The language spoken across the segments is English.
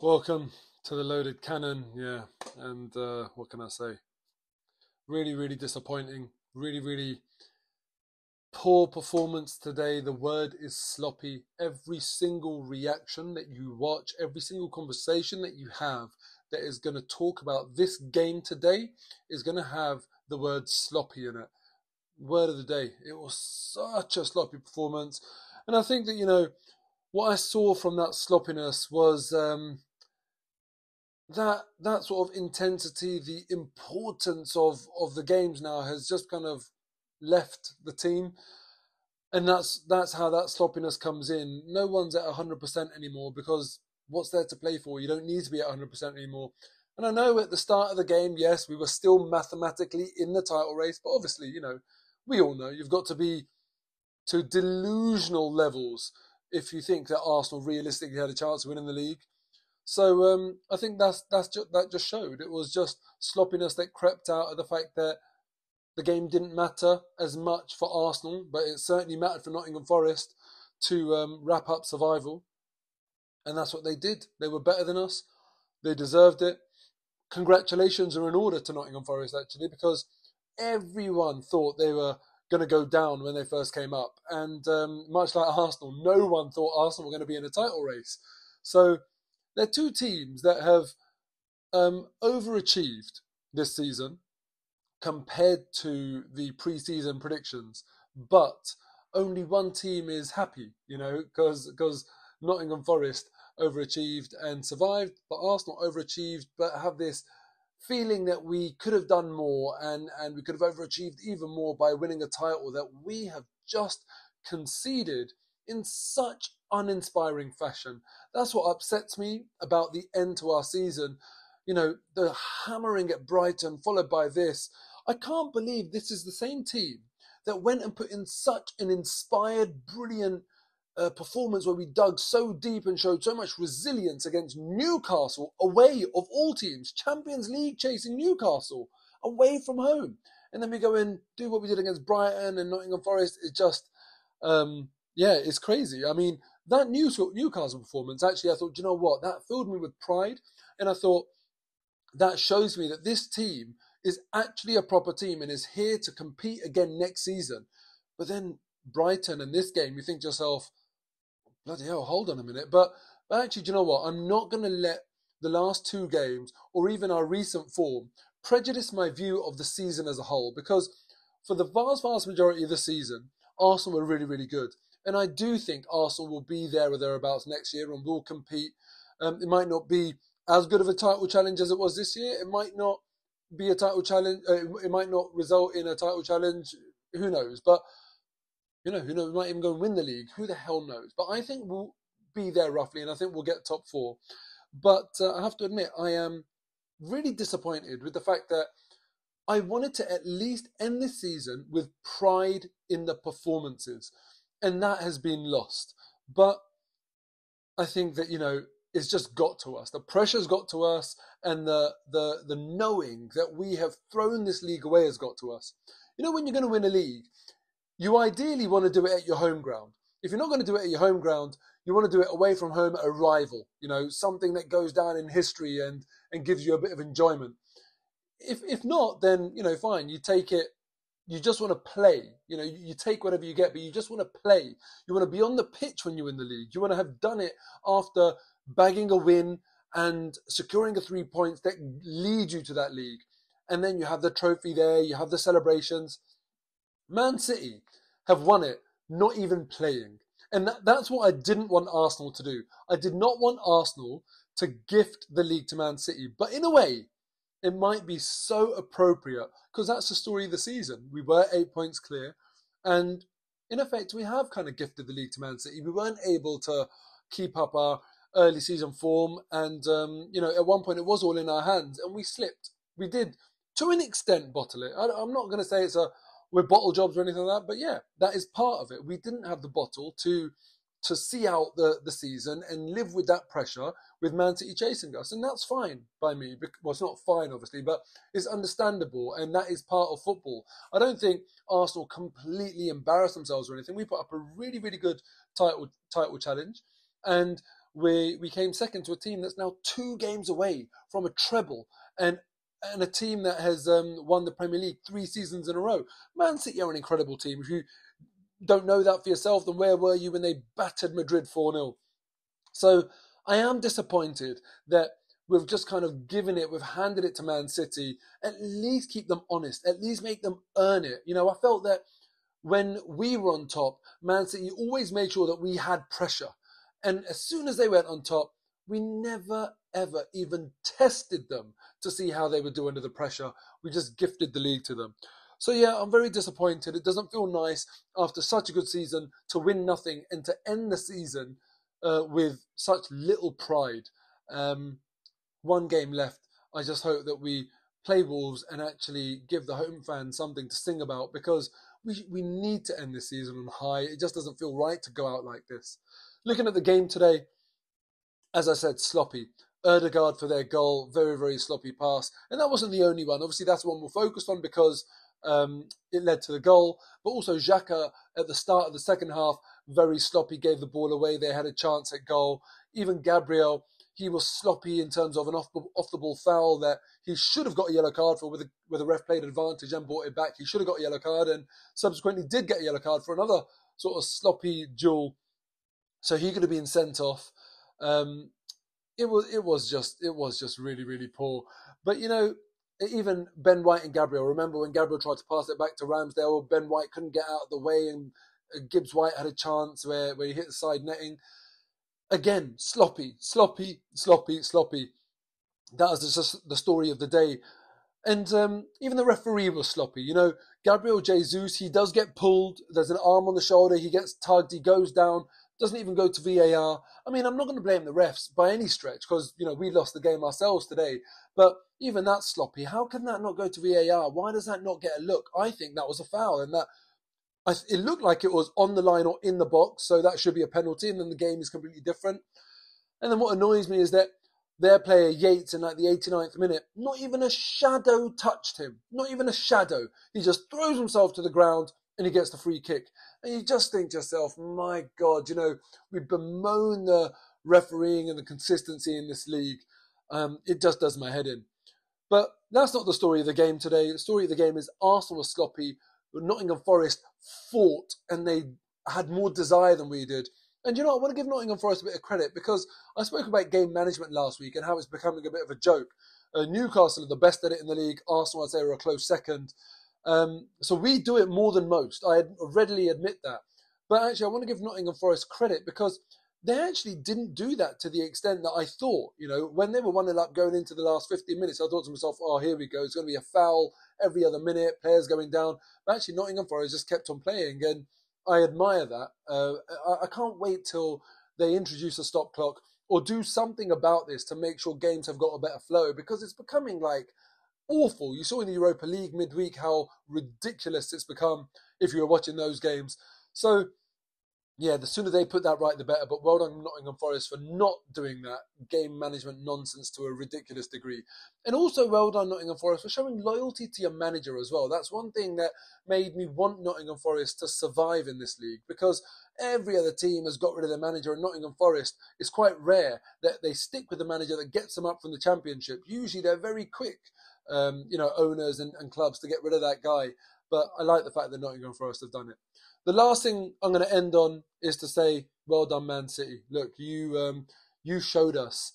Welcome to the loaded cannon. Yeah, and uh, what can I say? Really, really disappointing. Really, really poor performance today. The word is sloppy. Every single reaction that you watch, every single conversation that you have that is going to talk about this game today is going to have the word sloppy in it. Word of the day. It was such a sloppy performance. And I think that, you know, what I saw from that sloppiness was. Um, that that sort of intensity, the importance of of the games now has just kind of left the team, and that's that's how that sloppiness comes in. No one's at hundred percent anymore because what's there to play for? You don't need to be at hundred percent anymore. And I know at the start of the game, yes, we were still mathematically in the title race, but obviously, you know, we all know you've got to be to delusional levels if you think that Arsenal realistically had a chance of winning the league. So um, I think that's that's just, that just showed it was just sloppiness that crept out of the fact that the game didn't matter as much for Arsenal, but it certainly mattered for Nottingham Forest to um, wrap up survival, and that's what they did. They were better than us. They deserved it. Congratulations are in order to Nottingham Forest actually because everyone thought they were going to go down when they first came up, and um, much like Arsenal, no one thought Arsenal were going to be in a title race. So they're two teams that have um, overachieved this season compared to the preseason predictions, but only one team is happy, you know, because because Nottingham Forest overachieved and survived, but Arsenal overachieved but have this feeling that we could have done more and and we could have overachieved even more by winning a title that we have just conceded in such uninspiring fashion. That's what upsets me about the end to our season. You know, the hammering at Brighton, followed by this. I can't believe this is the same team that went and put in such an inspired, brilliant uh, performance where we dug so deep and showed so much resilience against Newcastle, away of all teams, Champions League chasing Newcastle, away from home. And then we go and do what we did against Brighton and Nottingham Forest. It just, um, yeah, it's crazy. I mean, that new Newcastle performance, actually, I thought, you know what? That filled me with pride. And I thought, that shows me that this team is actually a proper team and is here to compete again next season. But then Brighton and this game, you think to yourself, bloody hell, hold on a minute. But, actually, do you know what? I'm not going to let the last two games or even our recent form prejudice my view of the season as a whole because for the vast, vast majority of the season, Arsenal were really, really good. And I do think Arsenal will be there or thereabouts next year and will compete. Um, it might not be as good of a title challenge as it was this year. It might not be a title challenge. Uh, it might not result in a title challenge. Who knows? But you know, who knows? We might even go and win the league. Who the hell knows? But I think we'll be there roughly, and I think we'll get top four. But uh, I have to admit, I am really disappointed with the fact that I wanted to at least end this season with pride in the performances and that has been lost. But I think that you know it's just got to us. The pressure's got to us, and the the the knowing that we have thrown this league away has got to us. You know, when you're going to win a league, you ideally want to do it at your home ground. If you're not going to do it at your home ground, you want to do it away from home at a rival. You know, something that goes down in history and and gives you a bit of enjoyment. If if not, then you know, fine. You take it you just want to play. You know, you, take whatever you get, but you just want to play. You want to be on the pitch when you're in the league. You want to have done it after bagging a win and securing a three points that lead you to that league. And then you have the trophy there, you have the celebrations. Man City have won it, not even playing. And that, that's what I didn't want Arsenal to do. I did not want Arsenal to gift the league to Man City. But in a way, it might be so appropriate because that's the story of the season. We were eight points clear, and in effect, we have kind of gifted the league to Man City. We weren't able to keep up our early season form, and um, you know, at one point it was all in our hands, and we slipped. We did, to an extent, bottle it. I, I'm not going to say it's a we're bottle jobs or anything like that, but yeah, that is part of it. We didn't have the bottle to to see out the, the season and live with that pressure with Man City chasing us. And that's fine by me. Well, it's not fine, obviously, but it's understandable. And that is part of football. I don't think Arsenal completely embarrassed themselves or anything. We put up a really, really good title, title challenge. And we we came second to a team that's now two games away from a treble and and a team that has um, won the Premier League three seasons in a row. Man City are an incredible team. If you don't know that for yourself, then where were you when they battered Madrid 4 0? So I am disappointed that we've just kind of given it, we've handed it to Man City. At least keep them honest, at least make them earn it. You know, I felt that when we were on top, Man City always made sure that we had pressure. And as soon as they went on top, we never ever even tested them to see how they would do under the pressure. We just gifted the league to them. So yeah, I'm very disappointed. It doesn't feel nice after such a good season to win nothing and to end the season uh, with such little pride. Um, one game left. I just hope that we play Wolves and actually give the home fans something to sing about because we we need to end this season on high. It just doesn't feel right to go out like this. Looking at the game today, as I said, sloppy. Ødegaard for their goal, very, very sloppy pass. And that wasn't the only one. Obviously, that's one we're focused on because um, it led to the goal. But also, Xhaka at the start of the second half, very sloppy, gave the ball away. They had a chance at goal. Even Gabriel, he was sloppy in terms of an off, off the ball foul that he should have got a yellow card for, with a, with a ref played advantage and brought it back. He should have got a yellow card and subsequently did get a yellow card for another sort of sloppy duel. So he could have been sent off. Um, it was it was just it was just really really poor. But you know, even Ben White and Gabriel. Remember when Gabriel tried to pass it back to Ramsdale, Ben White couldn't get out of the way, and uh, Gibbs White had a chance where where he hit the side netting. Again, sloppy, sloppy, sloppy, sloppy. That was just the story of the day. And um, even the referee was sloppy. You know, Gabriel Jesus, he does get pulled. There's an arm on the shoulder. He gets tugged. He goes down doesn't even go to VAR. I mean, I'm not going to blame the refs by any stretch because, you know, we lost the game ourselves today. But even that's sloppy. How can that not go to VAR? Why does that not get a look? I think that was a foul and that it looked like it was on the line or in the box. So that should be a penalty. And then the game is completely different. And then what annoys me is that their player Yates in like the 89th minute, not even a shadow touched him. Not even a shadow. He just throws himself to the ground and he gets the free kick. And you just think to yourself, my God, you know, we bemoan the refereeing and the consistency in this league. Um, it just does my head in. But that's not the story of the game today. The story of the game is Arsenal was sloppy, but Nottingham Forest fought and they had more desire than we did. And you know, I want to give Nottingham Forest a bit of credit because I spoke about game management last week and how it's becoming a bit of a joke. Uh, Newcastle are the best at it in the league. Arsenal, I'd say, are a close second. Um, so we do it more than most. I readily admit that. But actually, I want to give Nottingham Forest credit because they actually didn't do that to the extent that I thought. You know, when they were 1 0 up going into the last 15 minutes, I thought to myself, oh, here we go. It's going to be a foul every other minute, players going down. But actually, Nottingham Forest just kept on playing. And I admire that. Uh, I, I can't wait till they introduce a stop clock or do something about this to make sure games have got a better flow because it's becoming like awful. You saw in the Europa League midweek how ridiculous it's become if you were watching those games. So, yeah, the sooner they put that right, the better. But well done, Nottingham Forest, for not doing that game management nonsense to a ridiculous degree. And also, well done, Nottingham Forest, for showing loyalty to your manager as well. That's one thing that made me want Nottingham Forest to survive in this league because every other team has got rid of their manager, and Nottingham Forest is quite rare that they stick with the manager that gets them up from the championship. Usually, they're very quick um, you know, owners and, and clubs to get rid of that guy. But I like the fact that Nottingham Forest have done it. The last thing I'm going to end on is to say, well done, Man City. Look, you um, you showed us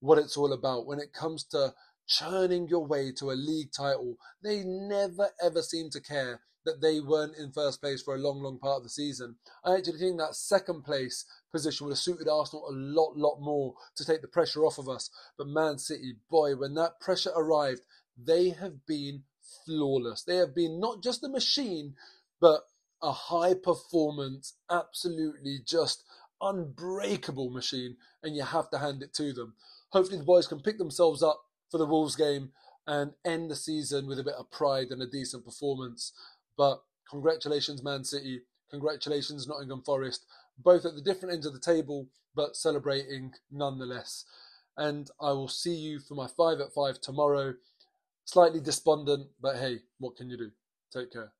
what it's all about when it comes to churning your way to a league title. They never ever seem to care that they weren't in first place for a long, long part of the season. I actually think that second place position would have suited Arsenal a lot, lot more to take the pressure off of us. But Man City, boy, when that pressure arrived, they have been flawless. They have been not just a machine, but a high performance, absolutely just unbreakable machine, and you have to hand it to them. Hopefully, the boys can pick themselves up for the Wolves game and end the season with a bit of pride and a decent performance. But congratulations, Man City. Congratulations, Nottingham Forest. Both at the different ends of the table, but celebrating nonetheless. And I will see you for my five at five tomorrow. Slightly despondent, but hey, what can you do? Take care.